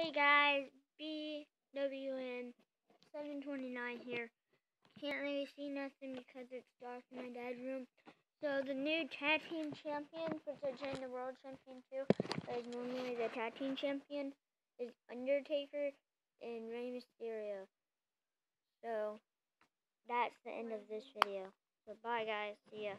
Hey guys, BWN 729 here. Can't really see nothing because it's dark in my dad's room. So the new tag team champion for the World Champion too, is normally the tag team champion, is Undertaker and Rey Mysterio. So that's the end of this video. So bye guys, see ya.